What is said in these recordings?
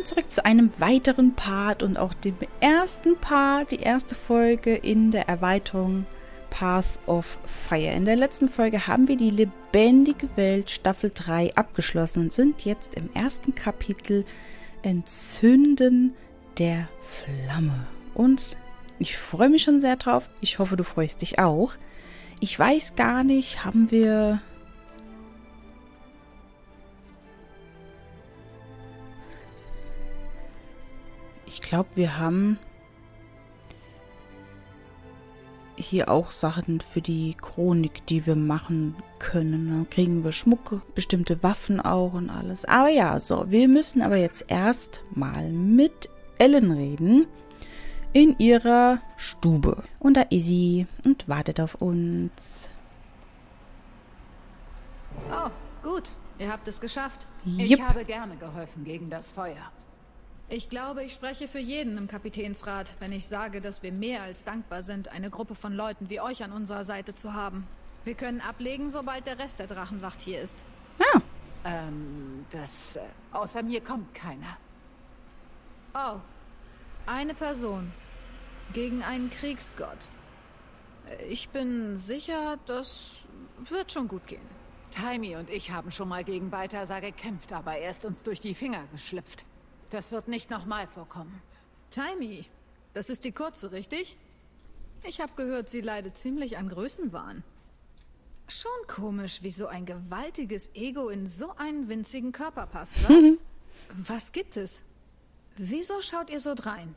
willkommen zurück zu einem weiteren Part und auch dem ersten Part, die erste Folge in der Erweiterung Path of Fire. In der letzten Folge haben wir die lebendige Welt Staffel 3 abgeschlossen und sind jetzt im ersten Kapitel Entzünden der Flamme. Und ich freue mich schon sehr drauf. Ich hoffe, du freust dich auch. Ich weiß gar nicht, haben wir Ich glaube, wir haben hier auch Sachen für die Chronik, die wir machen können. Dann kriegen wir Schmuck, bestimmte Waffen auch und alles. Aber ja, so, wir müssen aber jetzt erst mal mit Ellen reden. In ihrer Stube. Und da ist sie und wartet auf uns. Oh, gut. Ihr habt es geschafft. Yep. Ich habe gerne geholfen gegen das Feuer. Ich glaube, ich spreche für jeden im Kapitänsrat, wenn ich sage, dass wir mehr als dankbar sind, eine Gruppe von Leuten wie euch an unserer Seite zu haben. Wir können ablegen, sobald der Rest der Drachenwacht hier ist. Ah. Ähm, das... Äh, außer mir kommt keiner. Oh. Eine Person. Gegen einen Kriegsgott. Ich bin sicher, das wird schon gut gehen. Taimi und ich haben schon mal gegen Balthasar gekämpft, aber er ist uns durch die Finger geschlüpft. Das wird nicht nochmal vorkommen. Taimi, das ist die kurze, richtig? Ich habe gehört, sie leidet ziemlich an Größenwahn. Schon komisch, wie so ein gewaltiges Ego in so einen winzigen Körper passt, was? was gibt es? Wieso schaut ihr so drein?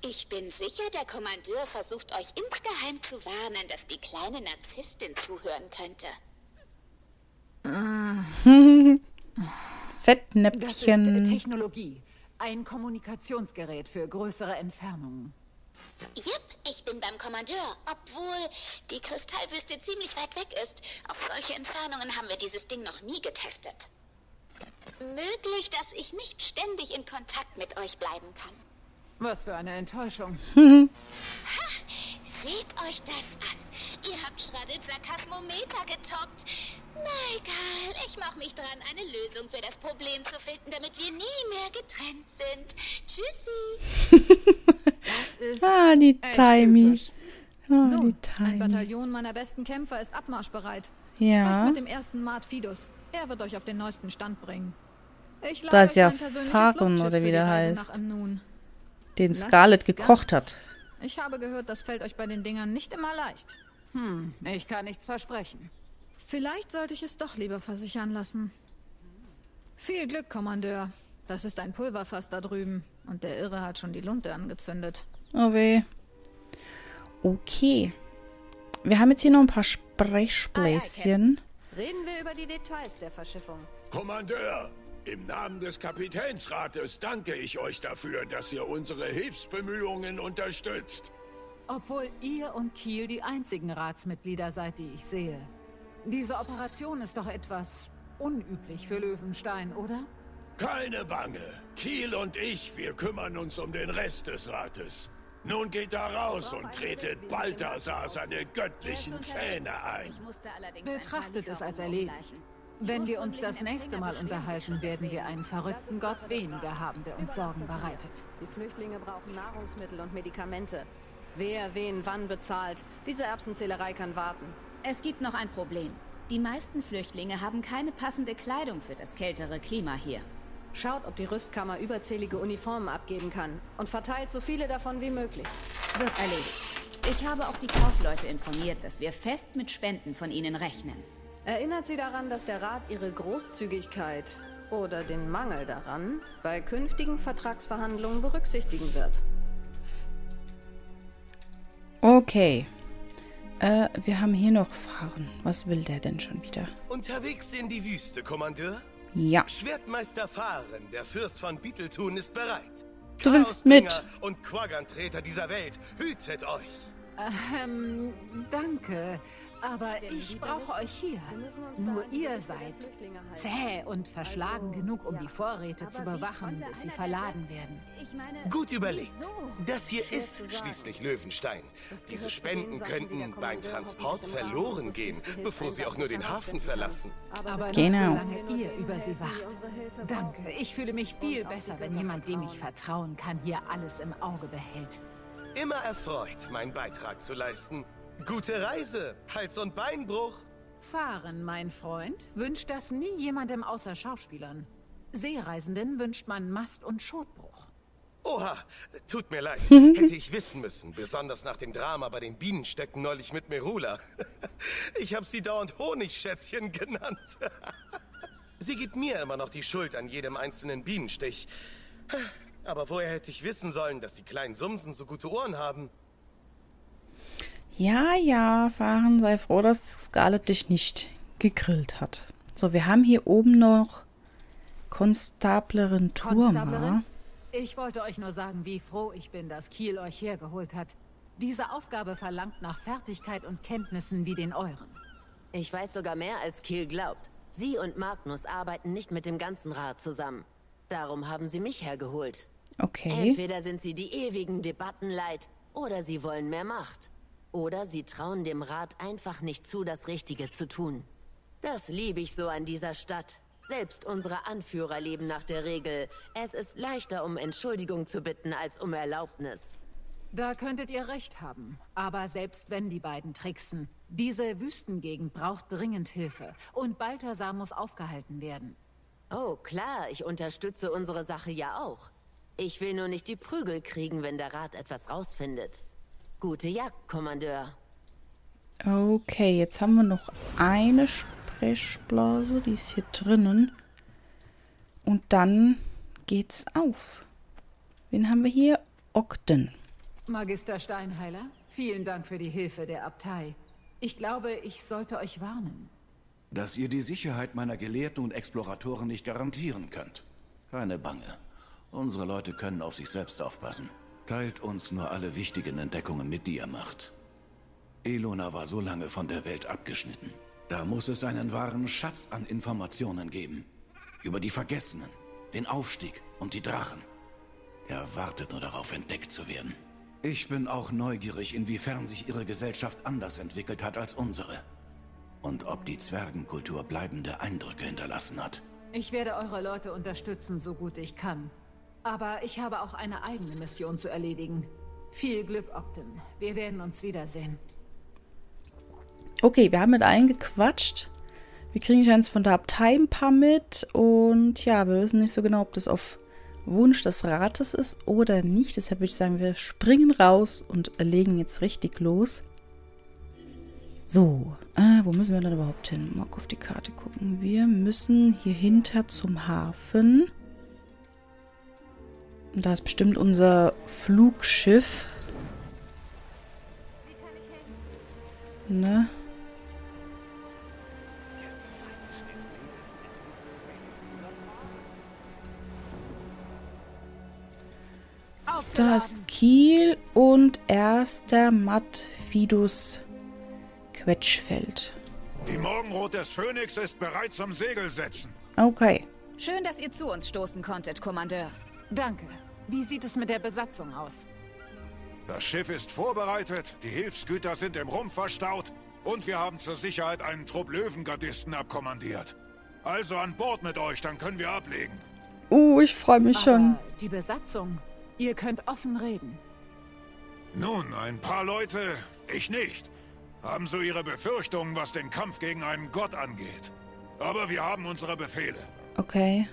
Ich bin sicher, der Kommandeur versucht euch insgeheim zu warnen, dass die kleine Narzisstin zuhören könnte. Fettnäpfchen. Das ist Technologie. Ein Kommunikationsgerät für größere Entfernungen. Jep, ich bin beim Kommandeur, obwohl die Kristallwüste ziemlich weit weg ist. Auf solche Entfernungen haben wir dieses Ding noch nie getestet. Möglich, dass ich nicht ständig in Kontakt mit euch bleiben kann. Was für eine Enttäuschung. ha, seht euch das an. Ihr habt Schraddels Sarkasmometer getoppt. Na egal, ich mache mich dran, eine Lösung für das Problem zu finden, damit wir nie mehr getrennt sind. Tschüssi. das ist ah, die Timey. Ah, Nun, die Timey. Ein Bataillon meiner besten Kämpfer ist abmarschbereit. Ja. Sprecht mit dem ersten Mart Fidus. Er wird euch auf den neuesten Stand bringen. Ich das ist ja Fahren oder wie der heißt. Den Scarlet gekocht hat. Ich habe gehört, das fällt euch bei den Dingern nicht immer leicht. Hm, ich kann nichts versprechen. Vielleicht sollte ich es doch lieber versichern lassen. Viel Glück, Kommandeur. Das ist ein Pulverfass da drüben. Und der Irre hat schon die Lunte angezündet. Oh weh. Okay. Wir haben jetzt hier noch ein paar Sprechspäßchen. Reden wir über die Details der Verschiffung. Kommandeur, im Namen des Kapitänsrates danke ich euch dafür, dass ihr unsere Hilfsbemühungen unterstützt. Obwohl ihr und Kiel die einzigen Ratsmitglieder seid, die ich sehe. Diese Operation ist doch etwas unüblich für Löwenstein, oder? Keine Bange. Kiel und ich, wir kümmern uns um den Rest des Rates. Nun geht da raus und tretet Balthasar seine göttlichen Zähne ein. Betrachtet es als erledigt. Wenn wir uns das nächste Mal unterhalten, werden wir einen verrückten Gott weniger haben, der uns Sorgen bereitet. Die Flüchtlinge brauchen Nahrungsmittel und Medikamente. Wer wen wann bezahlt, diese Erbsenzählerei kann warten. Es gibt noch ein Problem. Die meisten Flüchtlinge haben keine passende Kleidung für das kältere Klima hier. Schaut, ob die Rüstkammer überzählige Uniformen abgeben kann und verteilt so viele davon wie möglich. Wird erledigt. Ich habe auch die Kaufleute informiert, dass wir fest mit Spenden von ihnen rechnen. Erinnert sie daran, dass der Rat ihre Großzügigkeit oder den Mangel daran bei künftigen Vertragsverhandlungen berücksichtigen wird. Okay. Äh, wir haben hier noch Fahren. Was will der denn schon wieder? Unterwegs in die Wüste, Kommandeur? Ja. Schwertmeister Fahren, der Fürst von Beetletun, ist bereit. Du willst mit. und Quagantreter dieser Welt, hütet euch. Ähm, danke. Aber ich brauche euch hier. Nur ihr seid zäh und verschlagen genug, um die Vorräte zu bewachen, bis sie verladen werden. Gut überlegt. Das hier ist schließlich Löwenstein. Diese Spenden könnten beim Transport verloren gehen, bevor sie auch nur den Hafen verlassen. Aber nicht Genau. solange ihr über sie wacht. Danke. Ich fühle mich viel besser, wenn jemand, dem ich vertrauen kann, hier alles im Auge behält. Immer erfreut, meinen Beitrag zu leisten. Gute Reise, Hals- und Beinbruch. Fahren, mein Freund, wünscht das nie jemandem außer Schauspielern. Seereisenden wünscht man Mast- und Schotbruch. Oha, tut mir leid. Hätte ich wissen müssen, besonders nach dem Drama bei den Bienenstöcken neulich mit Merula. Ich habe sie dauernd Honigschätzchen genannt. Sie gibt mir immer noch die Schuld an jedem einzelnen Bienenstich. Aber woher hätte ich wissen sollen, dass die kleinen Sumsen so gute Ohren haben? Ja, ja, Fahren, sei froh, dass Scarlett dich nicht gegrillt hat. So, wir haben hier oben noch Konstablerin Turma. Konstablerin, ich wollte euch nur sagen, wie froh ich bin, dass Kiel euch hergeholt hat. Diese Aufgabe verlangt nach Fertigkeit und Kenntnissen wie den euren. Ich weiß sogar mehr, als Kiel glaubt. Sie und Magnus arbeiten nicht mit dem ganzen Rat zusammen. Darum haben sie mich hergeholt. Okay. Entweder sind sie die ewigen Debatten leid, oder sie wollen mehr Macht. Oder sie trauen dem Rat einfach nicht zu, das Richtige zu tun. Das liebe ich so an dieser Stadt. Selbst unsere Anführer leben nach der Regel, es ist leichter, um Entschuldigung zu bitten, als um Erlaubnis. Da könntet ihr recht haben. Aber selbst wenn die beiden tricksen, diese Wüstengegend braucht dringend Hilfe. Und Balthasar muss aufgehalten werden. Oh, klar, ich unterstütze unsere Sache ja auch. Ich will nur nicht die Prügel kriegen, wenn der Rat etwas rausfindet. Gute Jagd, Kommandeur. Okay, jetzt haben wir noch eine Sprechblase, die ist hier drinnen. Und dann geht's auf. Wen haben wir hier? Ogden. Magister Steinheiler, vielen Dank für die Hilfe der Abtei. Ich glaube, ich sollte euch warnen. dass ihr die Sicherheit meiner Gelehrten und Exploratoren nicht garantieren könnt. Keine Bange. Unsere Leute können auf sich selbst aufpassen. Teilt uns nur alle wichtigen Entdeckungen mit, die ihr macht. Elona war so lange von der Welt abgeschnitten. Da muss es einen wahren Schatz an Informationen geben. Über die Vergessenen, den Aufstieg und die Drachen. Er wartet nur darauf, entdeckt zu werden. Ich bin auch neugierig, inwiefern sich ihre Gesellschaft anders entwickelt hat als unsere. Und ob die Zwergenkultur bleibende Eindrücke hinterlassen hat. Ich werde eure Leute unterstützen, so gut ich kann. Aber ich habe auch eine eigene Mission zu erledigen. Viel Glück, Ogden. Wir werden uns wiedersehen. Okay, wir haben mit allen gequatscht. Wir kriegen jetzt von der Abtei ein paar mit. Und ja, wir wissen nicht so genau, ob das auf Wunsch des Rates ist oder nicht. Deshalb würde ich sagen, wir springen raus und legen jetzt richtig los. So, äh, wo müssen wir denn überhaupt hin? Mal auf die Karte gucken. Wir müssen hier hinter zum Hafen. Und da ist bestimmt unser Flugschiff. Ne? Da ist Kiel und erster Mattfidus Quetschfeld. Die Morgenrot des Phönix ist bereits am Segel setzen. Okay. Schön, dass ihr zu uns stoßen konntet, Kommandeur. Danke. Wie sieht es mit der Besatzung aus? Das Schiff ist vorbereitet, die Hilfsgüter sind im Rumpf verstaut und wir haben zur Sicherheit einen Trupp Löwengardisten abkommandiert. Also an Bord mit euch, dann können wir ablegen. Uh, ich freue mich schon. Aber die Besatzung. Ihr könnt offen reden. Nun, ein paar Leute, ich nicht, haben so ihre Befürchtungen, was den Kampf gegen einen Gott angeht. Aber wir haben unsere Befehle. Okay.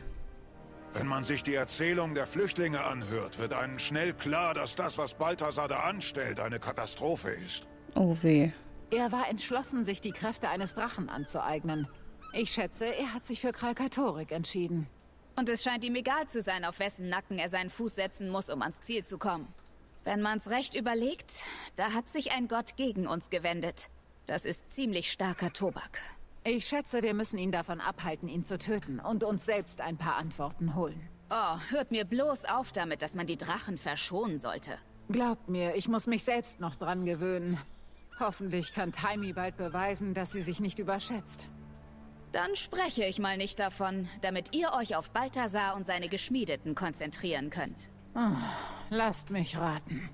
Wenn man sich die Erzählung der Flüchtlinge anhört, wird einem schnell klar, dass das, was Balthasar da anstellt, eine Katastrophe ist. Oh weh. Er war entschlossen, sich die Kräfte eines Drachen anzueignen. Ich schätze, er hat sich für Kralkatorik entschieden. Und es scheint ihm egal zu sein, auf wessen Nacken er seinen Fuß setzen muss, um ans Ziel zu kommen. Wenn man's recht überlegt, da hat sich ein Gott gegen uns gewendet. Das ist ziemlich starker Tobak. Ich schätze, wir müssen ihn davon abhalten, ihn zu töten und uns selbst ein paar Antworten holen. Oh, hört mir bloß auf damit, dass man die Drachen verschonen sollte. Glaubt mir, ich muss mich selbst noch dran gewöhnen. Hoffentlich kann Taimi bald beweisen, dass sie sich nicht überschätzt. Dann spreche ich mal nicht davon, damit ihr euch auf Balthasar und seine Geschmiedeten konzentrieren könnt. Oh, lasst mich raten.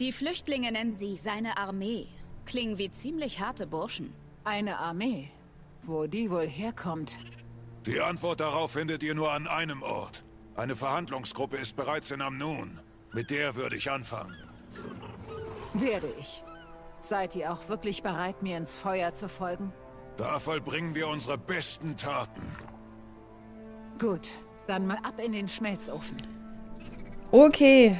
Die Flüchtlinge nennen sie seine Armee. Klingen wie ziemlich harte Burschen. Eine Armee? Wo die wohl herkommt? Die Antwort darauf findet ihr nur an einem Ort. Eine Verhandlungsgruppe ist bereits in Amnun. Mit der würde ich anfangen. Werde ich. Seid ihr auch wirklich bereit, mir ins Feuer zu folgen? Da vollbringen wir unsere besten Taten. Gut, dann mal ab in den Schmelzofen. Okay.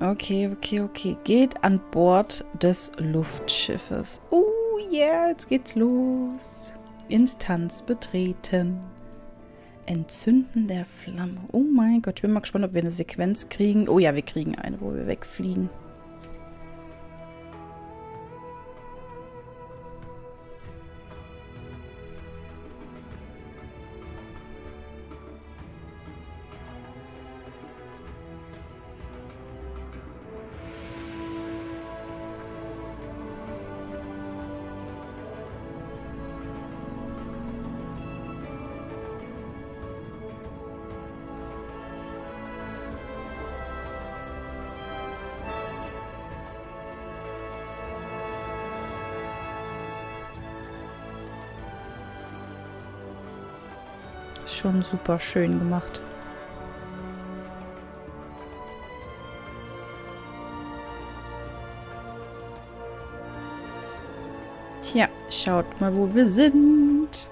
Okay, okay, okay. Geht an Bord des Luftschiffes. Oh yeah, jetzt geht's los. Instanz betreten. Entzünden der Flamme. Oh mein Gott, ich bin mal gespannt, ob wir eine Sequenz kriegen. Oh ja, wir kriegen eine, wo wir wegfliegen. Schon super schön gemacht. Tja, schaut mal, wo wir sind.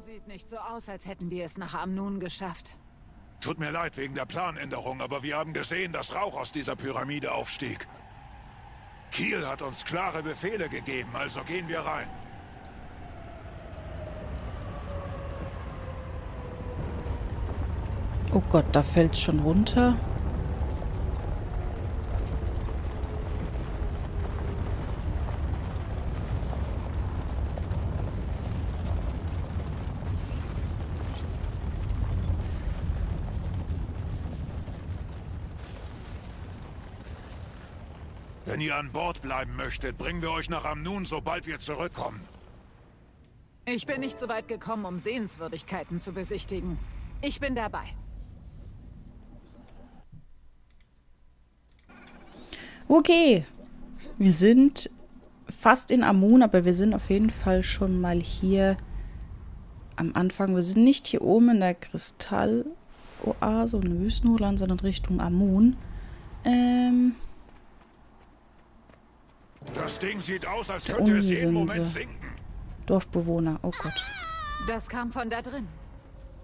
Sieht nicht so aus, als hätten wir es nach Amnun geschafft. Tut mir leid wegen der Planänderung, aber wir haben gesehen, dass Rauch aus dieser Pyramide aufstieg. Kiel hat uns klare Befehle gegeben, also gehen wir rein. Oh Gott, da fällt's schon runter. Wenn ihr an Bord bleiben möchtet, bringen wir euch nach Amnun, sobald wir zurückkommen. Ich bin nicht so weit gekommen, um Sehenswürdigkeiten zu besichtigen. Ich bin dabei. Okay. Wir sind fast in Amun, aber wir sind auf jeden Fall schon mal hier am Anfang. Wir sind nicht hier oben in der Kristalloase und Wüstenhochland, sondern Richtung Amun. Ähm... Das Ding sieht aus, als könnte es jeden Moment sinken. Dorfbewohner. Oh Gott. Das kam von da drin.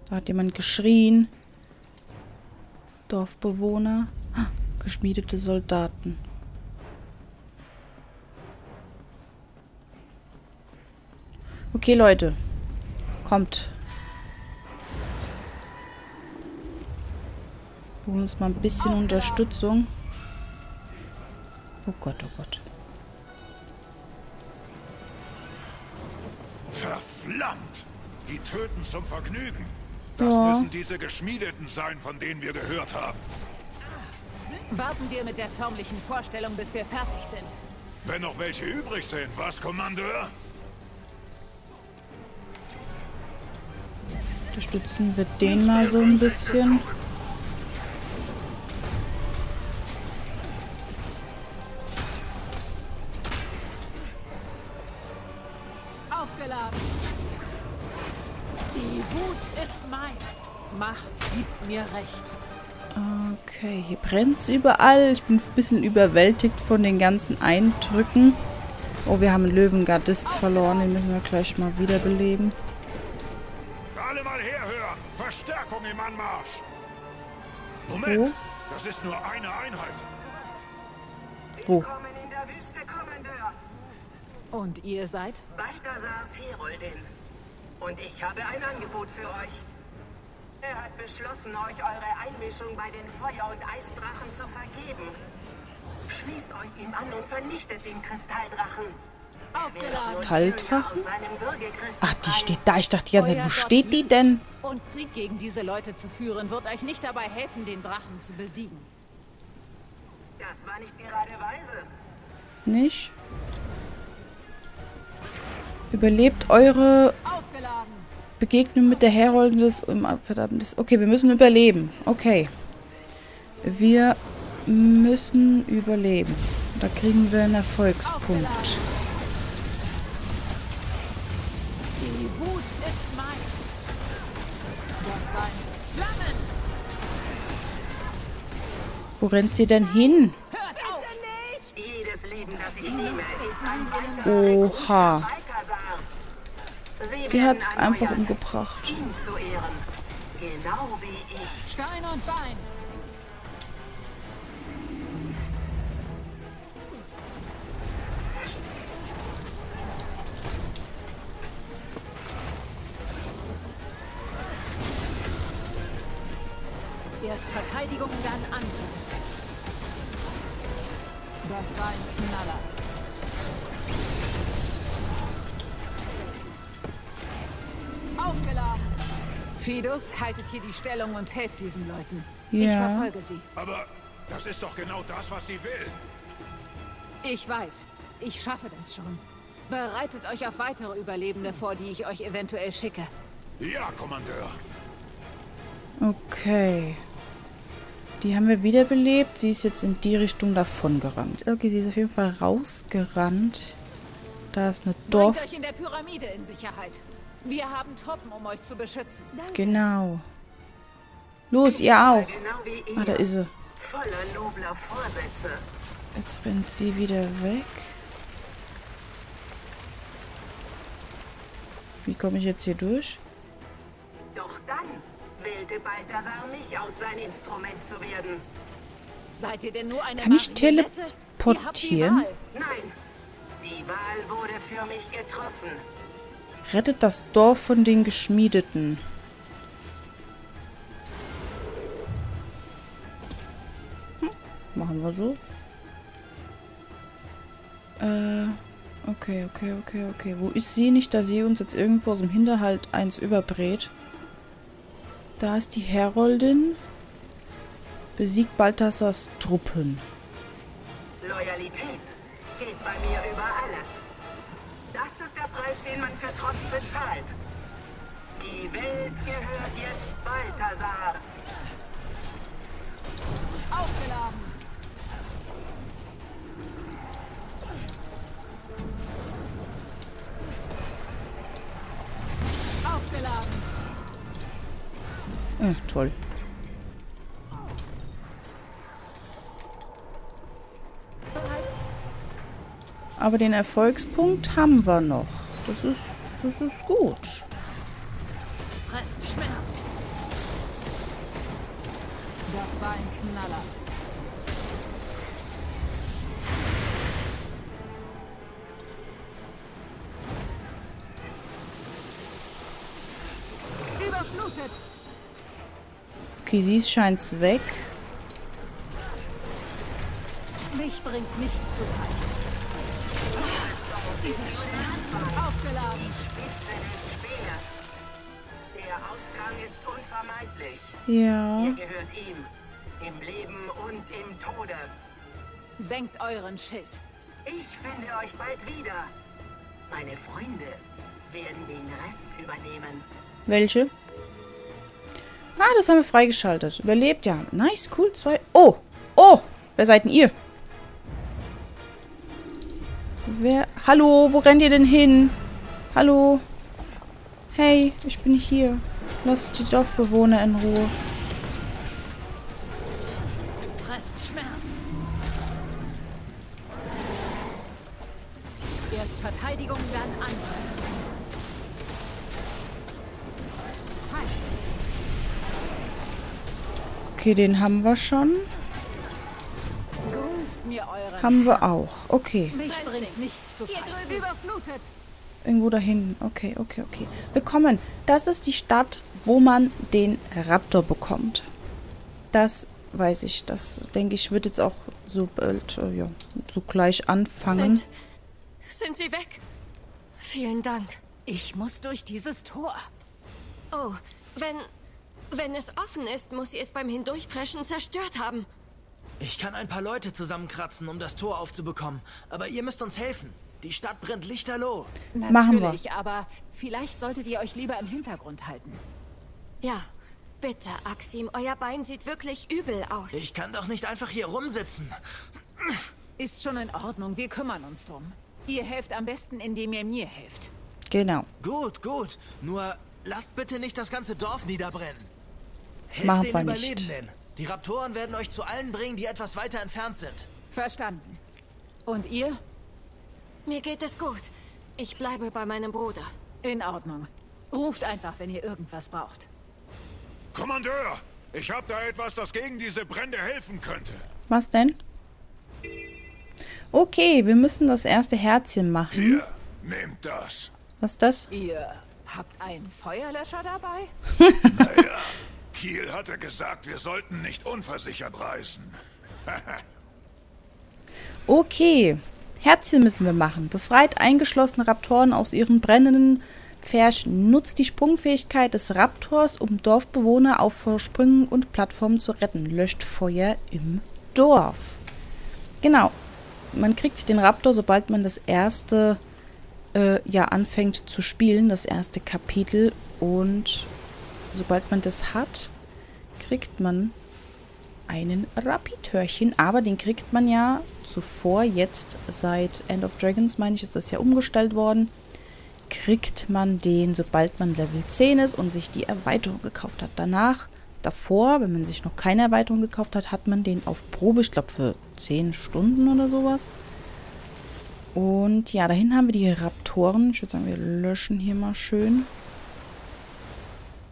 Da hat jemand geschrien. Dorfbewohner. Ah, Geschmiedete Soldaten. Okay, Leute. Kommt. Wir holen uns mal ein bisschen Unterstützung. Oh Gott, oh Gott. Verflammt! Die töten zum Vergnügen. Das Ja. müssen diese Geschmiedeten sein, von denen wir gehört haben. Warten wir mit der förmlichen Vorstellung, bis wir fertig sind. Wenn noch welche übrig sind, was, Kommandeur? Unterstützen wir den mal so ein bisschen. Mir recht. Okay, hier brennt es überall. Ich bin ein bisschen überwältigt von den ganzen Eindrücken. Oh, wir haben einen Löwengardist verloren. Den müssen wir gleich mal wiederbeleben. Alle mal herhören! Verstärkung im Anmarsch! Moment! Wo? Das ist nur eine Einheit. Wo? Willkommen in der Wüste, Kommandeur. Und ihr seid? Balthasars Heroldin. Und ich habe ein Angebot für euch. Er hat beschlossen, euch eure Einmischung bei den Feuer- und Eisdrachen zu vergeben. Schließt euch ihm an und vernichtet den Kristalldrachen. Kristalldrachen? Ach, die steht da. Ich dachte Zeit, wo steht die denn? Und Krieg gegen diese Leute zu führen, wird euch nicht dabei helfen, den Drachen zu besiegen. Das war nicht gerade weise. Nicht? Überlebt eure Begegnung mit der Heroldin des... Verdammtes... Okay, wir müssen überleben. Okay. Wir müssen überleben. Da kriegen wir einen Erfolgspunkt. Wo rennt sie denn hin? Hört auf! Jedes Leben, das ich nehme, ist ein weiterer Oha. Balthasar. Werden hat ein einfach umgebracht. Genau wie ich. Stein und Bein. Erst Verteidigung, dann Angriff. Das war ein Knaller. Aufgeladen. Fidus, haltet hier die Stellung und helft diesen Leuten. Ich Ja. verfolge sie. Aber das ist doch genau das, was sie will. Ich weiß. Ich schaffe das schon. Bereitet euch auf weitere Überlebende vor, die ich euch eventuell schicke. Ja, Kommandeur. Okay. Die haben wir wiederbelebt. Sie ist jetzt in die Richtung davon gerannt. Okay, sie ist auf jeden Fall rausgerannt. Da ist eine Dorf... Bringt euch in der Pyramide in Sicherheit. Wir haben Truppen, um euch zu beschützen. Genau. Los, ihr auch. Genau wie ihr. Ah, da ist sie. Voller nobler Vorsätze. Jetzt rennt sie wieder weg. Wie komme ich jetzt hier durch? Doch dann wählte Balthasar mich aus, sein Instrument zu werden. Seid ihr denn nur eine Kann ich teleportieren? Die. Nein, die Wahl wurde für mich getroffen. Rettet das Dorf von den Geschmiedeten. Hm, machen wir so. Äh, okay, okay, okay, okay. Wo ist sie? Nicht, da sie uns jetzt irgendwo aus dem Hinterhalt eins überbrät. Da ist die Heroldin. Besiegt Balthasars Truppen. Loyalität geht bei mir über alles. Preis, den man für Trotz bezahlt. Die Welt gehört jetzt Balthasar. Aufgeladen. Aufgeladen. Äh, toll. Aber den Erfolgspunkt haben wir noch. Das ist, das ist gut. Fresst Schmerz. Das war ein Knaller. Überflutet. Okay, sie scheint's weg. Mich bringt nichts zu weit. Unvermeidlich. Ja. Ihr gehört ihm. Im Leben und im Tode. Senkt euren Schild. Ich finde euch bald wieder. Meine Freunde werden den Rest übernehmen. Welche? Ah, das haben wir freigeschaltet. Überlebt, ja. Nice, cool. Zwei. Oh! Oh! Wer seid denn ihr? Wer? Hallo, wo rennt ihr denn hin? Hallo? Hey, ich bin hier. Lasst die Dorfbewohner in Ruhe. Fresst Schmerz. Erst Verteidigung, dann Angriff. Heiß. Okay, den haben wir schon. Grüßt mir euren Haben wir auch. Okay. Mich bringt nichts zu. Überflutet. Irgendwo dahin. Okay, okay, okay. Willkommen. Das ist die Stadt, wo man den Raptor bekommt. Das weiß ich. Das, denke ich, wird jetzt auch so bald, äh, ja, so gleich anfangen. Sind Sind sie weg? Vielen Dank. Ich muss durch dieses Tor. Oh, wenn... Wenn es offen ist, muss sie es beim Hindurchpreschen zerstört haben. Ich kann ein paar Leute zusammenkratzen, um das Tor aufzubekommen. Aber ihr müsst uns helfen. Die Stadt brennt lichterloh. Machen wir. Natürlich, aber vielleicht solltet ihr euch lieber im Hintergrund halten. Ja, bitte, Axim. Euer Bein sieht wirklich übel aus. Ich kann doch nicht einfach hier rumsitzen. Ist schon in Ordnung, wir kümmern uns drum. Ihr helft am besten, indem ihr mir helft. Genau. Gut, gut. Nur lasst bitte nicht das ganze Dorf niederbrennen. Helft Machen den wir nicht. Überlebenden. Die Raptoren werden euch zu allen bringen, die etwas weiter entfernt sind. Verstanden. Und ihr? Mir geht es gut. Ich bleibe bei meinem Bruder. In Ordnung. Ruft einfach, wenn ihr irgendwas braucht. Kommandeur, ich habe da etwas, das gegen diese Brände helfen könnte. Was denn? Okay, wir müssen das erste Herzchen machen. Hier, nehmt das. Was ist das? Ihr habt einen Feuerlöscher dabei? Naja, Kiel hatte gesagt, wir sollten nicht unversichert reisen. Okay, Herzchen müssen wir machen. Befreit eingeschlossene Raptoren aus ihren brennenden Pferchen. Nutzt die Sprungfähigkeit des Raptors, um Dorfbewohner auf Vorsprüngen und Plattformen zu retten. Löscht Feuer im Dorf. Genau. Man kriegt den Raptor, sobald man das erste äh, ja anfängt zu spielen, das erste Kapitel. Und sobald man das hat, kriegt man einen Rapitörchen. Aber den kriegt man ja zuvor, jetzt seit End of Dragons, meine ich, ist das ja umgestellt worden. Kriegt man den, sobald man Level 10 ist und sich die Erweiterung gekauft hat. Danach, davor, wenn man sich noch keine Erweiterung gekauft hat, hat man den auf Probe, ich glaube für 10 Stunden oder sowas. Und ja, dahin haben wir die Raptoren. Ich würde sagen, wir löschen hier mal schön.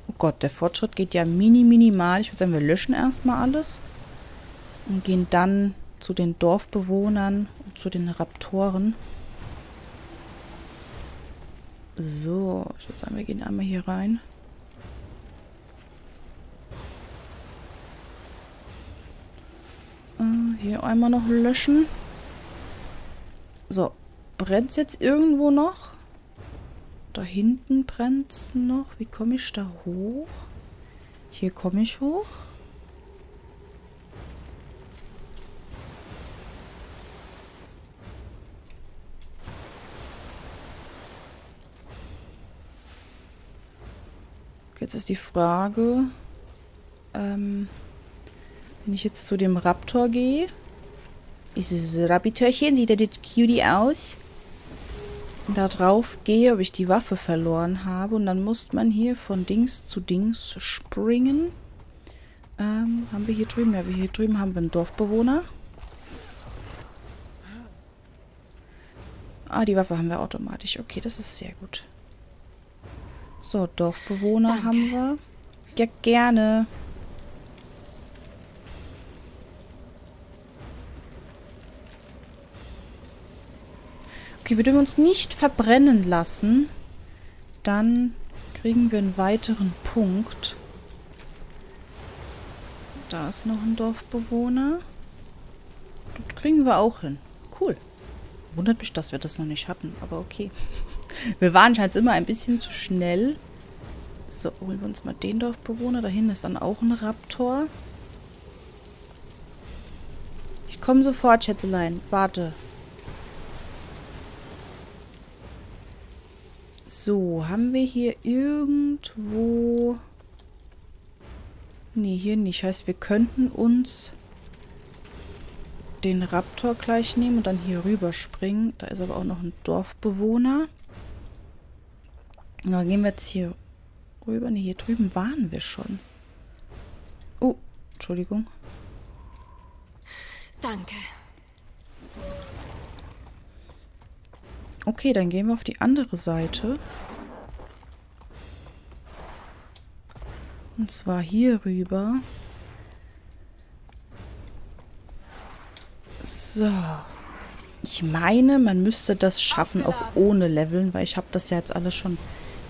Oh Gott, der Fortschritt geht ja mini minimal. Ich würde sagen, wir löschen erstmal alles. Und gehen dann zu den Dorfbewohnern und zu den Raptoren. So, ich würde sagen, wir gehen einmal hier rein. Äh, hier einmal noch löschen. So, brennt es jetzt irgendwo noch? Da hinten brennt es noch. Wie komme ich da hoch? Hier komme ich hoch. Jetzt ist die Frage, ähm, wenn ich jetzt zu dem Raptor gehe, ist es Rapitörchen, sieht er das cutie aus? Da drauf gehe, ob ich die Waffe verloren habe. Und dann muss man hier von Dings zu Dings springen. Ähm, haben wir hier drüben? Ja, hier drüben haben wir einen Dorfbewohner. Ah, die Waffe haben wir automatisch. Okay, das ist sehr gut. So, Dorfbewohner Danke. haben wir. Ja, gerne. Okay, wir dürfen uns nicht verbrennen lassen. Dann kriegen wir einen weiteren Punkt. Da ist noch ein Dorfbewohner. Das kriegen wir auch hin. Cool. Wundert mich, dass wir das noch nicht hatten, aber okay. Wir waren scheinbar immer ein bisschen zu schnell. So, holen wir uns mal den Dorfbewohner. Da hinten ist dann auch ein Raptor. Ich komme sofort, Schätzelein. Warte. So, haben wir hier irgendwo... Nee, hier nicht. Heißt, wir könnten uns den Raptor gleich nehmen und dann hier rüber springen. Da ist aber auch noch ein Dorfbewohner. Na, gehen wir jetzt hier rüber. Ne, hier drüben waren wir schon. Oh, Entschuldigung. Danke. Okay, dann gehen wir auf die andere Seite. Und zwar hier rüber. So. Ich meine, man müsste das schaffen, auch ohne Leveln, weil ich habe das ja jetzt alles schon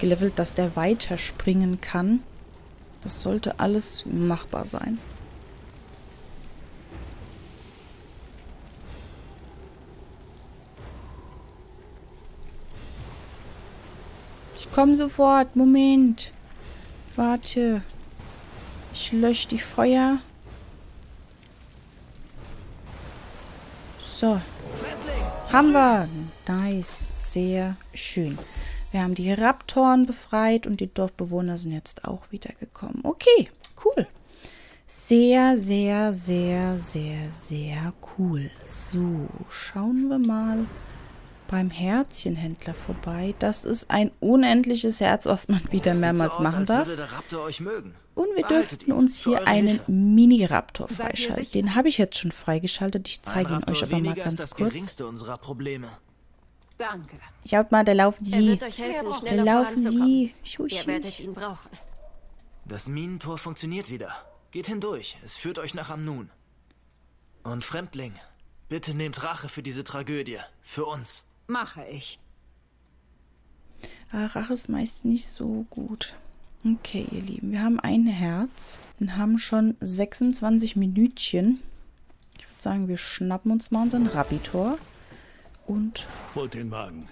gelevelt, dass der weiterspringen kann. Das sollte alles machbar sein. komm sofort. Moment. Warte. Ich lösche die Feuer. So. Haben wir. Nice. Sehr schön. Wir haben die Raptoren befreit und die Dorfbewohner sind jetzt auch wiedergekommen. Okay, cool. Sehr, sehr, sehr, sehr, sehr cool. So, schauen wir mal beim Herzchenhändler vorbei. Das ist ein unendliches Herz, was man wieder mehrmals so aus, machen darf. Und wir dürften uns hier einen Mini-Raptor freischalten. Den habe ich jetzt schon freigeschaltet. Ich zeige ihn euch aber mal ganz kurz. Danke. Schaut mal, da laufen sie. da laufen sie. Ihr werdet ihn brauchen. Das Minentor funktioniert wieder. Geht hindurch. Es führt euch nach Amnun. Und Fremdling, bitte nehmt Rache für diese Tragödie. Für uns. Mache ich. Ah, Rache ist meist nicht so gut. Okay, ihr Lieben, wir haben ein Herz und haben schon 26 Minütchen. Ich würde sagen, wir schnappen uns mal unseren Rabitor und... Holt den Wagen.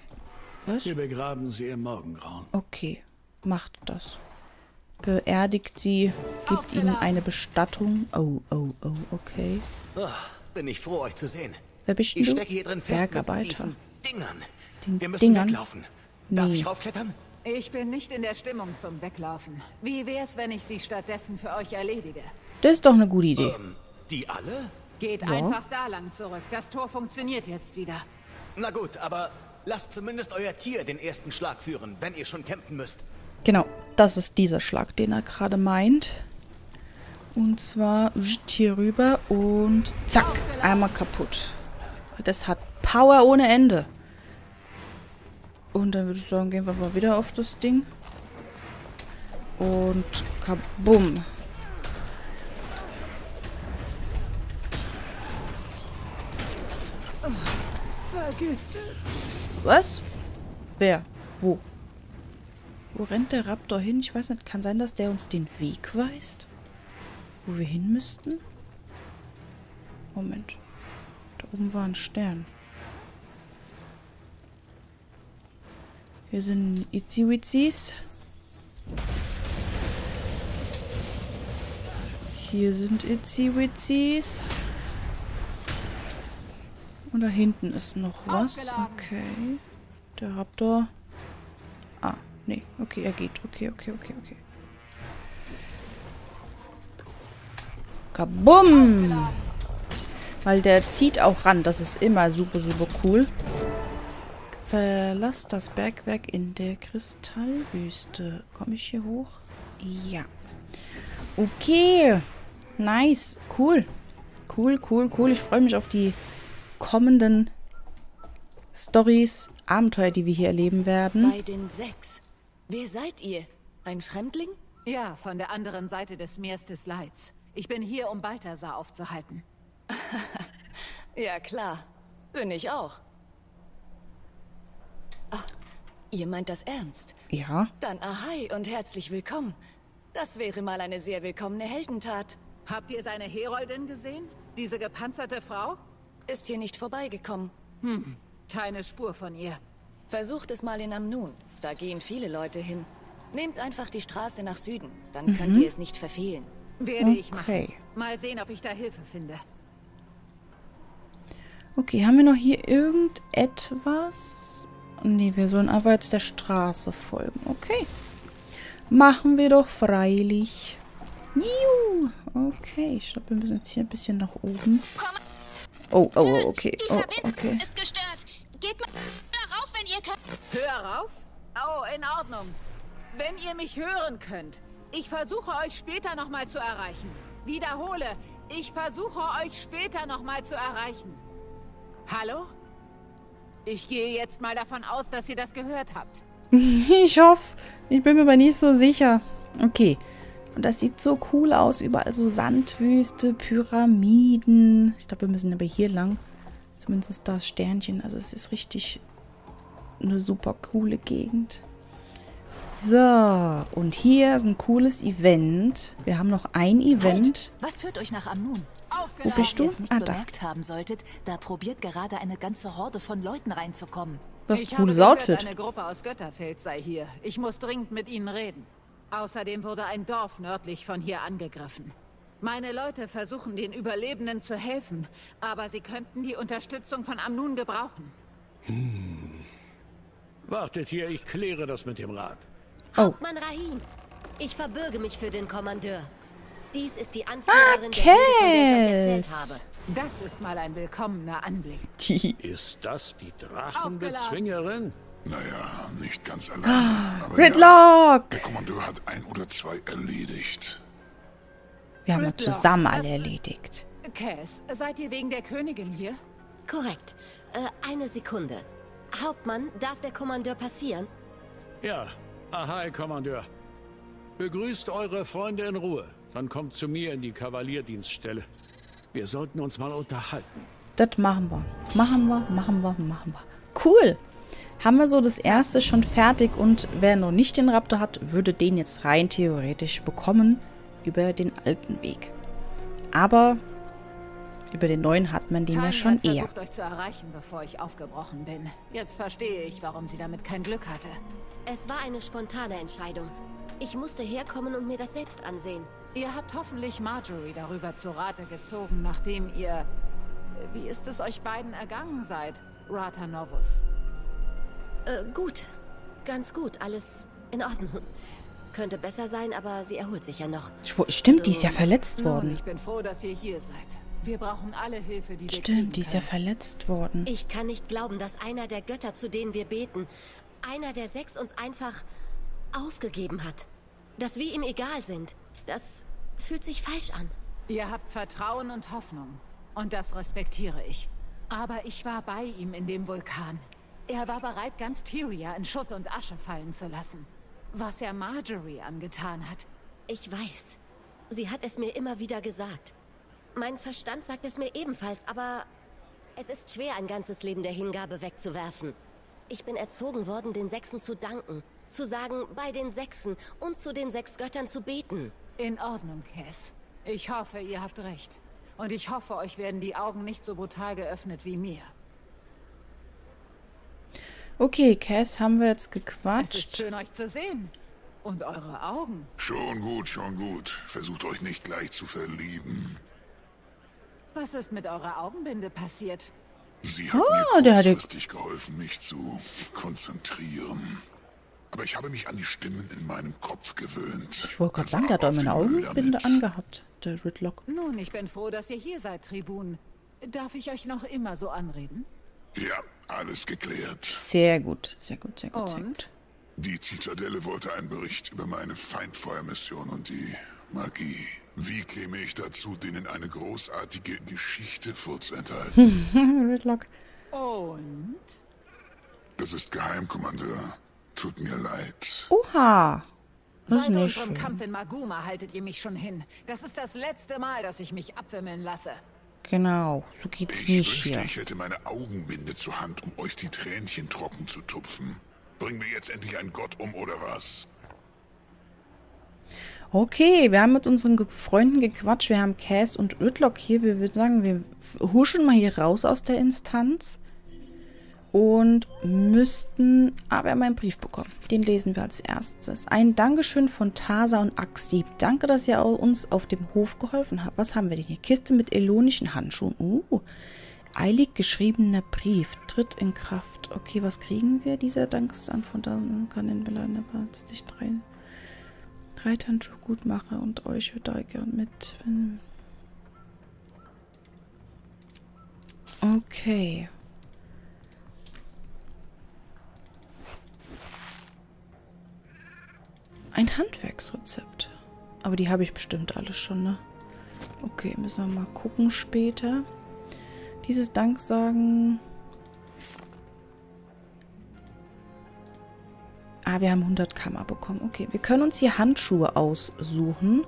Was? Wir begraben sie im Morgengrauen. Okay, macht das beerdigt sie, gibt ihnen eine Bestattung. Oh, oh, oh, okay. Oh, bin ich froh, euch zu sehen. Wer bist ich du? stecke hier drin fest Bergarbeiter. mit Dingern. Den Wir müssen Dingern? weglaufen. Darf Nee. ich raufklettern? Ich bin nicht in der Stimmung zum Weglaufen. Wie wär's, wenn ich sie stattdessen für euch erledige? Das ist doch eine gute Idee. Ähm, die alle? Geht Ja. einfach da lang zurück. Das Tor funktioniert jetzt wieder. Na gut, aber lasst zumindest euer Tier den ersten Schlag führen, wenn ihr schon kämpfen müsst. Genau, das ist dieser Schlag, den er gerade meint. Und zwar hier rüber und zack, einmal kaputt. Das hat Power ohne Ende. Und dann würde ich sagen, gehen wir mal wieder auf das Ding. Und kabum. Was? Wer? Wo? Wo rennt der Raptor hin? Ich weiß nicht. Kann sein, dass der uns den Weg weist? Wo wir hin müssten? Moment. Da oben war ein Stern. Hier sind Itziwitzis. Hier sind Itziwitzis. Und da hinten ist noch was. Okay. Der Raptor. Ah, nee. Okay, er geht. Okay, okay, okay, okay. Kabum! Weil der zieht auch ran. Das ist immer super, super cool. Verlass das Bergwerk in der Kristallwüste. Komme ich hier hoch? Ja. Okay. Nice. Cool. Cool, cool, cool. Ich freue mich auf die kommenden Stories, Abenteuer, die wir hier erleben werden. Bei den sechs. Wer seid ihr? Ein Fremdling? Ja, von der anderen Seite des Meers des Leids. Ich bin hier, um Balthasar aufzuhalten. Ja, klar. Bin ich auch. Ah, ihr meint das ernst? Ja. Dann ahai und herzlich willkommen. Das wäre mal eine sehr willkommene Heldentat. Habt ihr seine Heroldin gesehen? Diese gepanzerte Frau? Ist hier nicht vorbeigekommen. Hm, keine Spur von ihr. Versucht es mal in Amnun. Da gehen viele Leute hin. Nehmt einfach die Straße nach Süden. Dann Mhm. könnt ihr es nicht verfehlen. Werde ich Okay. machen. Mal sehen, ob ich da Hilfe finde. Okay, haben wir noch hier irgendetwas? Nee, wir sollen einfach jetzt der Straße folgen. Okay. Machen wir doch freilich. Juhu. Okay, ich glaube, wir müssen jetzt hier ein bisschen nach oben. Oh, oh, oh, okay. Oh, okay. Ist gestört. Geht mal darauf, wenn ihr könnt. Hör rauf? Oh, in Ordnung. Wenn ihr mich hören könnt. Ich versuche euch später nochmal zu erreichen. Wiederhole, ich versuche euch später nochmal zu erreichen. Hallo? Ich gehe jetzt mal davon aus, dass ihr das gehört habt. ich hoff's. Ich bin mir aber nicht so sicher. Okay. Und das sieht so cool aus. Überall so Sandwüste, Pyramiden. Ich glaube, wir müssen aber hier lang. Zumindest das Sternchen. Also es ist richtig eine super coole Gegend. So. Und hier ist ein cooles Event. Wir haben noch ein Event. Halt! Was führt euch nach Amnun? Wo bist du? nicht Ah, da. bemerkt haben solltet, da probiert gerade eine ganze Horde von Leuten reinzukommen. Das ich cooles habe Outfit. Gehört, eine Gruppe aus Götterfeld sei hier. Ich muss dringend mit ihnen reden. Außerdem wurde ein Dorf nördlich von hier angegriffen. Meine Leute versuchen den Überlebenden zu helfen, aber sie könnten die Unterstützung von Amnun gebrauchen. Hm. Wartet hier, ich kläre das mit dem Rat. Oh. Hauptmann Rahim, ich verbürge mich für den Kommandeur. Dies ist die Ah, Anführerin, der ich von der ich erzählt habe. Das ist mal ein willkommener Anblick. Ist das die Drachenbezwingerin? Naja, nicht ganz alleine. Ah, aber Gridlock! Ja, der Kommandeur hat ein oder zwei erledigt. Wir haben Gridlock, zusammen alle erledigt. Cass, seid ihr wegen der Königin hier? Korrekt. Äh, eine Sekunde. Hauptmann, darf der Kommandeur passieren? Ja. Ahai, Kommandeur. Begrüßt eure Freunde in Ruhe. Dann kommt zu mir in die Kavalierdienststelle. Wir sollten uns mal unterhalten. Das machen wir. Machen wir, machen wir, machen wir. Cool. Haben wir so das erste schon fertig und wer noch nicht den Raptor hat, würde den jetzt rein theoretisch bekommen über den alten Weg. Aber über den neuen hat man den ja Tanya schon hat eher. versucht, euch zu erreichen, bevor ich aufgebrochen bin. Jetzt verstehe ich, warum sie damit kein Glück hatte. Es war eine spontane Entscheidung. Ich musste herkommen und mir das selbst ansehen. Ihr habt hoffentlich Marjorie darüber zu Rate gezogen, nachdem ihr... Wie ist es euch beiden ergangen seid, Rata Novus? Äh, gut. Ganz gut. Alles in Ordnung. Könnte besser sein, aber sie erholt sich ja noch. Stimmt, die ist ja verletzt Nun, worden. ich bin froh, dass ihr hier seid. Wir brauchen alle Hilfe, die Stimmt, die ist ja verletzt worden. Ich kann nicht glauben, dass einer der Götter, zu denen wir beten, einer der sechs uns einfach aufgegeben hat. Dass wir ihm egal sind. Das fühlt sich falsch an. Ihr habt Vertrauen und Hoffnung. Und das respektiere ich. Aber ich war bei ihm in dem Vulkan. Er war bereit, ganz Tyria in Schutt und Asche fallen zu lassen. Was er Marjorie angetan hat. Ich weiß. Sie hat es mir immer wieder gesagt. Mein Verstand sagt es mir ebenfalls, aber es ist schwer, ein ganzes Leben der Hingabe wegzuwerfen. Ich bin erzogen worden, den Sechsen zu danken. Zu sagen, bei den Sechsen und zu den sechs Göttern zu beten. In Ordnung, Cass. Ich hoffe, ihr habt recht. Und ich hoffe, euch werden die Augen nicht so brutal geöffnet wie mir. Okay, Cass haben wir jetzt Es ist gequatscht. schön, euch zu sehen. Und eure Augen. Schon gut, schon gut. Versucht euch nicht gleich zu verlieben. Was ist mit eurer Augenbinde passiert? Sie hat Ah, mir der kurzfristig geholfen, mich zu konzentrieren. Aber ich habe mich an die Stimmen in meinem Kopf gewöhnt. Ich wollte gerade sagen, der hat doch meine Augenbinde angehabt, der Ridlock. Nun, ich bin froh, dass ihr hier seid, Tribun. Darf ich euch noch immer so anreden? Ja, alles geklärt. Sehr gut, sehr gut, sehr gut, sehr Und? gut. Die Zitadelle wollte einen Bericht über meine Feindfeuermission und die Magie. Wie käme ich dazu, denen eine großartige Geschichte vorzuenthalten? Ridlock. Und? Das ist geheim, Kommandeur. Tut mir leid. Oha. Das ist Seit unserem schön. Kampf in Maguma haltet ihr mich schon hin. Das ist das letzte Mal, dass ich mich abwimmeln lasse. Genau, so geht's Ich nicht wünschte, hier. ich hätte meine Augenbinde zur Hand, um euch die Tränchen trocken zu tupfen. Bringen wir jetzt endlich einen Gott um, oder was? Okay, wir haben mit unseren Ge Freunden gequatscht. Wir haben Cass und Ridlock hier. Wir würden sagen, wir huschen mal hier raus aus der Instanz. Und müssten... Ah, wir haben einen Brief bekommen. Den lesen wir als erstes. Ein Dankeschön von Tasa und Axib. Danke, dass ihr uns auf dem Hof geholfen habt. Was haben wir denn hier? Kiste mit elonischen Handschuhen. Uh, eilig geschriebener Brief. Tritt in Kraft. Okay, was kriegen wir? Dieser Dankesand von da kann den Beladen sich drehen. Reithandschuh gut mache und euch würde da gern mit. Okay. Ein Handwerksrezept. Aber die habe ich bestimmt alles schon, ne? Okay, müssen wir mal gucken später. Dieses Danksagen. Ah, wir haben 100 Kammer bekommen. Okay, wir können uns hier Handschuhe aussuchen.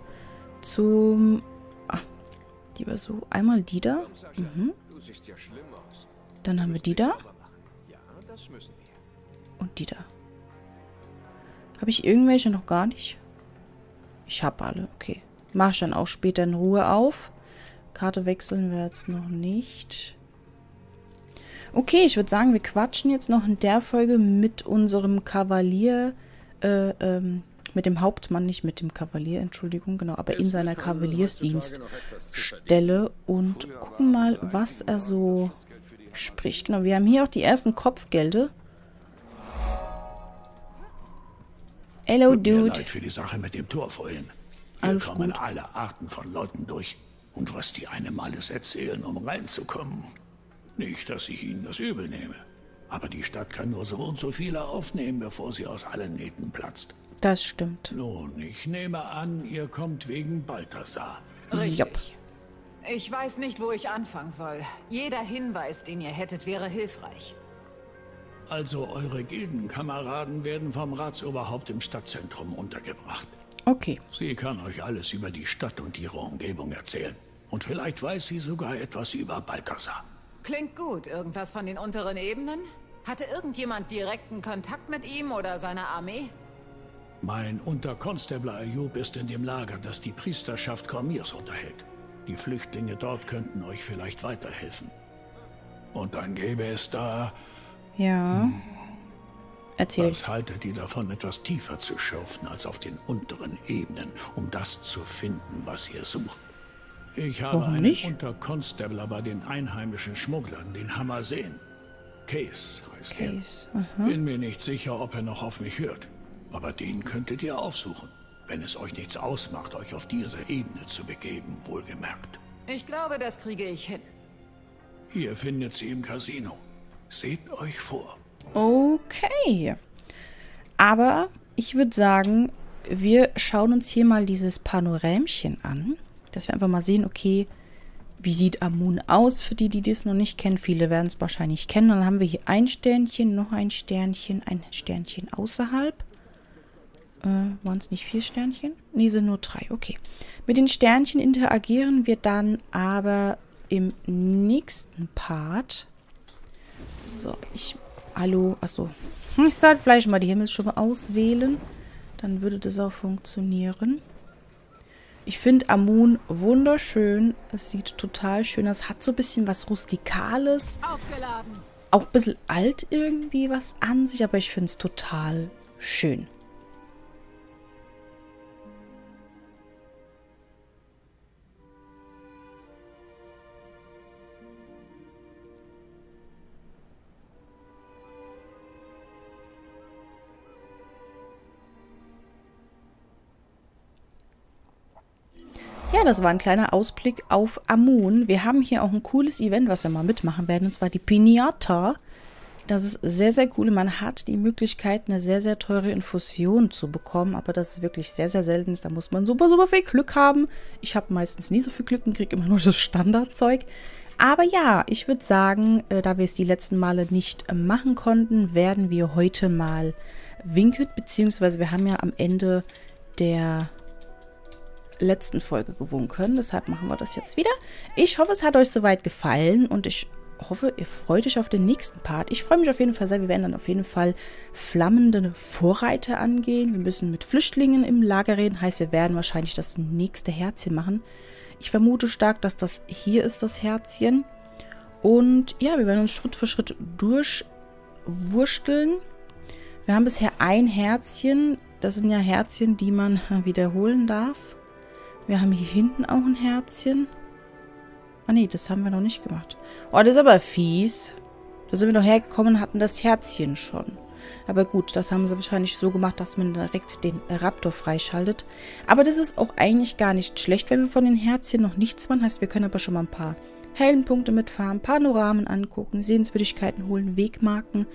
Zum... Ah, die war so. Einmal die da. Mhm. Dann haben wir die da. Und die da. Habe ich irgendwelche noch gar nicht? Ich habe alle. Okay. Mach ich dann auch später in Ruhe auf. Karte wechseln wir jetzt noch nicht. Okay, ich würde sagen, wir quatschen jetzt noch in der Folge mit unserem Kavalier, äh, ähm, mit dem Hauptmann, nicht mit dem Kavalier, Entschuldigung, genau, aber in seiner Kavaliersdienststelle und gucken mal, was er so spricht. Genau, wir haben hier auch die ersten Kopfgelder. Hello, Tut mir Dude. leid für die Sache mit dem Tor vorhin. Hier Alles kommen gut. alle Arten von Leuten durch. Und was die einem alles erzählen, um reinzukommen. Nicht, dass ich ihnen das übel nehme. Aber die Stadt kann nur so und so viele aufnehmen, bevor sie aus allen Nähten platzt. Das stimmt. Nun, ich nehme an, ihr kommt wegen Balthasar. Richtig. Ich weiß nicht, wo ich anfangen soll. Jeder Hinweis, den ihr hättet, wäre hilfreich. Also eure Gildenkameraden werden vom Ratsoberhaupt im Stadtzentrum untergebracht. Okay. Sie kann euch alles über die Stadt und ihre Umgebung erzählen. Und vielleicht weiß sie sogar etwas über Balthasar. Klingt gut. Irgendwas von den unteren Ebenen? Hatte irgendjemand direkten Kontakt mit ihm oder seiner Armee? Mein Unterkonstabler Ayub ist in dem Lager, das die Priesterschaft Cormiers unterhält. Die Flüchtlinge dort könnten euch vielleicht weiterhelfen. Und dann gäbe es da... Ja. Erzähl. Was haltet ihr davon, etwas tiefer zu schürfen als auf den unteren Ebenen, um das zu finden, was ihr sucht? Ich habe Warum einen nicht? Unterkonstabler bei den einheimischen Schmugglern, den Hammerseen. Case heißt Case, er. Bin mir nicht sicher, ob er noch auf mich hört. Aber den könntet ihr aufsuchen, wenn es euch nichts ausmacht, euch auf diese Ebene zu begeben, wohlgemerkt. Ich glaube, das kriege ich hin. Ihr findet sie im Casino. Seht euch vor. Okay. Aber ich würde sagen, wir schauen uns hier mal dieses Panorämchen an. Dass wir einfach mal sehen, okay, wie sieht Amun aus, für die, die das noch nicht kennen. Viele werden es wahrscheinlich kennen. Dann haben wir hier ein Sternchen, noch ein Sternchen, ein Sternchen außerhalb. Äh, Waren es nicht vier Sternchen? Nee, sind nur drei. Okay. Mit den Sternchen interagieren wir dann aber im nächsten Part. So, ich. Hallo, achso. Ich sollte vielleicht mal die Himmelsschuppe auswählen. Dann würde das auch funktionieren. Ich finde Amun wunderschön. Es sieht total schön aus. Hat so ein bisschen was Rustikales. Aufgeladen. Auch ein bisschen alt irgendwie was an sich, aber ich finde es total schön. Das war ein kleiner Ausblick auf Amun. Wir haben hier auch ein cooles Event, was wir mal mitmachen werden, und zwar die Pinata. Das ist sehr, sehr cool. Man hat die Möglichkeit, eine sehr, sehr teure Infusion zu bekommen, aber das ist wirklich sehr, sehr selten. Da muss man super, super viel Glück haben. Ich habe meistens nie so viel Glück und kriege immer nur das Standardzeug. Aber ja, ich würde sagen, äh, da wir es die letzten Male nicht äh, machen konnten, werden wir heute mal winken, beziehungsweise wir haben ja am Ende der letzten Folge gewunken. Deshalb machen wir das jetzt wieder. Ich hoffe, es hat euch soweit gefallen und ich hoffe, ihr freut euch auf den nächsten Part. Ich freue mich auf jeden Fall sehr. Wir werden dann auf jeden Fall flammende Vorreiter angehen. Wir müssen mit Flüchtlingen im Lager reden. Heißt, wir werden wahrscheinlich das nächste Herzchen machen. Ich vermute stark, dass das hier ist, das Herzchen. Und ja, wir werden uns Schritt für Schritt durchwursteln. Wir haben bisher ein Herzchen. Das sind ja Herzchen, die man wiederholen darf. Wir haben hier hinten auch ein Herzchen. Ah nee, das haben wir noch nicht gemacht. Oh, das ist aber fies. Da sind wir noch hergekommen und hatten das Herzchen schon. Aber gut, das haben sie wahrscheinlich so gemacht, dass man direkt den Raptor freischaltet. Aber das ist auch eigentlich gar nicht schlecht, wenn wir von den Herzchen noch nichts machen. Heißt, wir können aber schon mal ein paar Heldenpunkte mitfahren, Panoramen angucken, Sehenswürdigkeiten holen, Wegmarken,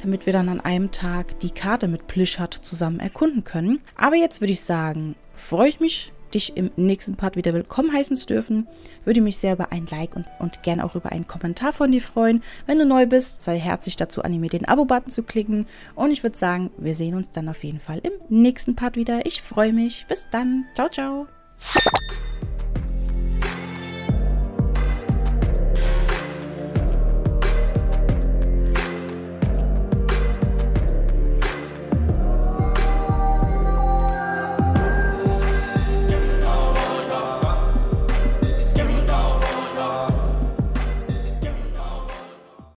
damit wir dann an einem Tag die Karte mit Plischat zusammen erkunden können. Aber jetzt würde ich sagen, freue ich mich, dich im nächsten Part wieder willkommen heißen zu dürfen. Würde mich sehr über ein Like und, und gerne auch über einen Kommentar von dir freuen. Wenn du neu bist, sei herzlich dazu animiert, den Abo-Button zu klicken. Und ich würde sagen, wir sehen uns dann auf jeden Fall im nächsten Part wieder. Ich freue mich. Bis dann. Ciao, ciao.